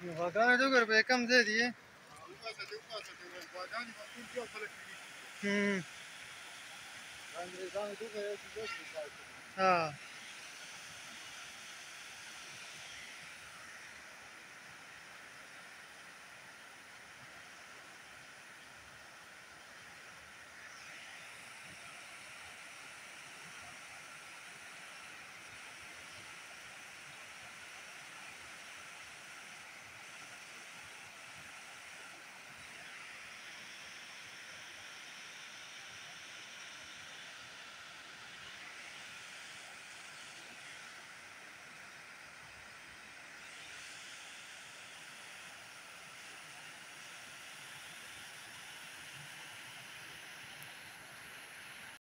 वकाल दो रुपए कम दे दिए हम्म हाँ।